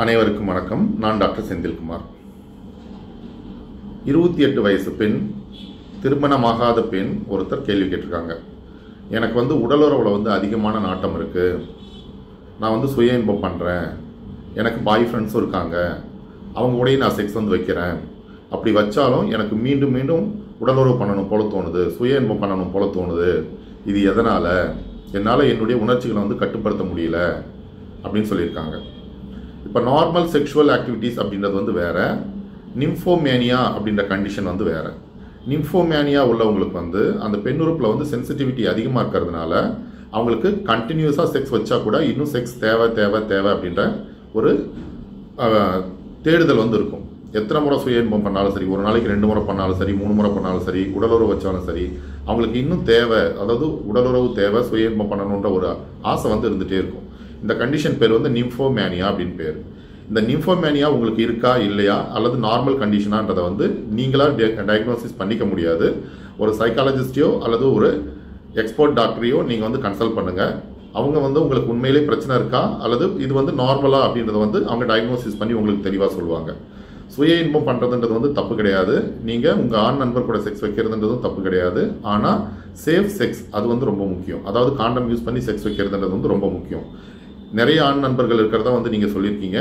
அனைவருக்கும் வணக்கம். நான் டாக்டர் செந்தில்குமார். இருபத்தி எட்டு வயசு பெண் திருமணமாகாத பெண் ஒருத்தர் கேள்வி கேட்டிருக்காங்க. எனக்கு வந்து உடலுறவில் வந்து அதிகமான நாட்டம் இருக்குது நான் வந்து சுய இன்பம் பண்ணுறேன் எனக்கு பாய் ஃப்ரெண்ட்ஸும் இருக்காங்க. அவங்க கூடயும் நான் செக்ஸ் வந்து வைக்கிறேன். அப்படி வச்சாலும் எனக்கு மீண்டும் மீண்டும் உடலுறவு பண்ணணும் போல தோணுது. சுய இன்பம் பண்ணணும் போல தோணுது. இது எதனால்? என்னால் என்னுடைய உணர்ச்சிகளை வந்து கட்டுப்படுத்த முடியல. அப்படின்னு சொல்லியிருக்காங்க. இப்போ நார்மல் செக்ஷுவல் ஆக்டிவிட்டீஸ் அப்படின்றது வந்து வேறு. நிம்ஃபோமேனியா அப்படின்ற கண்டிஷன் வந்து வேறு. நிம்ஃபோமேனியா உள்ளவங்களுக்கு வந்து அந்த பெண்ணுறுப்பில் வந்து சென்சிட்டிவிட்டி அதிகமாக இருக்கிறதுனால அவங்களுக்கு கண்டினியூஸாக செக்ஸ் வச்சா கூட இன்னும் செக்ஸ் தேவை தேவை தேவை அப்படின்ற ஒரு தேடுதல் வந்து இருக்கும். எத்தனை முறை சுய இன்பம் பண்ணாலும் சரி ஒரு நாளைக்கு ரெண்டு முறை பண்ணாலும் சரி மூணு முறை பண்ணாலும் சரி உடலுறவு வச்சாலும் சரி அவங்களுக்கு இன்னும் தேவை அதாவது உடலுறவு தேவை சுய இன்பம் பண்ணணுன்ற ஒரு ஆசை வந்து இருந்துகிட்டே இருக்கும். இந்த கண்டிஷன் பேர் வந்து நிம்ஃபோமேனியா அப்படின்னு பேர். இந்த நிம்ஃபோமேனியா உங்களுக்கு இருக்கா இல்லையா அல்லது நார்மல் கண்டிஷனான்றதை வந்து நீங்களா டயக்னோசிஸ் பண்ணிக்க முடியாது. ஒரு சைக்காலஜிஸ்டையோ அல்லது ஒரு எக்ஸ்போர்ட் டாக்டரையோ நீங்கள் வந்து கன்சல்ட் பண்ணுங்கள் அவங்க வந்து உங்களுக்கு உண்மையிலே பிரச்சனை இருக்கா அல்லது இது வந்து நார்மலா அப்படின்றத வந்து அவங்க டயக்னோசிஸ் பண்ணி உங்களுக்கு தெளிவாக சொல்லுவாங்க. சுய இன்பம் பண்ணுறதுன்றது வந்து தப்பு கிடையாது. நீங்கள் உங்கள் ஆண் நண்பர் கூட செக்ஸ் வைக்கிறதுன்றதும் தப்பு கிடையாது. ஆனால் சேஃப் செக்ஸ் அது வந்து ரொம்ப முக்கியம். அதாவது காண்டம் யூஸ் பண்ணி செக்ஸ் வைக்கிறதுன்றது வந்து ரொம்ப முக்கியம். நிறைய ஆண் நண்பர்கள் இருக்கிறதா வந்து நீங்கள் சொல்லியிருக்கீங்க.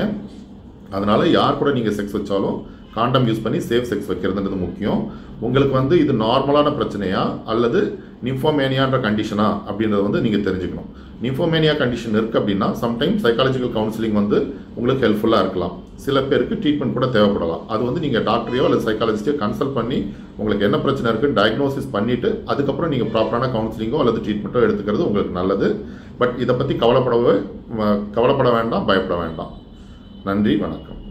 அதனால் யார் கூட நீங்கள் செக்ஸ் வச்சாலும் காண்டம் யூஸ் பண்ணி சேஃப் செக்ஸ் வைக்கிறதுன்றது முக்கியம். உங்களுக்கு வந்து இது நார்மலான பிரச்சனையா? அல்லது நிம்ஃபோமேனியான்ற கண்டிஷனா அப்படின்றத வந்து நீங்கள் தெரிஞ்சுக்கணும். நிம்ஃபோமேனியா கண்டிஷன் இருக்குது அப்படின்னா சம்டைம் சைக்காலஜிக்கல் கவுன்சிலிங் வந்து உங்களுக்கு ஹெல்ப்ஃபுல்லாக இருக்கலாம். சில பேருக்கு ட்ரீட்மெண்ட் கூட தேவைப்படலாம். அது வந்து நீங்கள் டாக்டரையோ அல்லது சைக்காலஜிஸ்டையோ கன்சல்ட் பண்ணி உங்களுக்கு என்ன பிரச்சனை இருக்குன்னு டயக்னோசிஸ் பண்ணிவிட்டு அதுக்கப்புறம் நீங்கள் ப்ராப்பரான கவுன்சிலிங்கோ அல்லது ட்ரீட்மெண்ட்டோ எடுத்துக்கிறது உங்களுக்கு நல்லது. பட் இதை பற்றி கவலைப்படவே கவலைப்பட வேண்டாம் பயப்பட வேண்டாம். நன்றி வணக்கம்.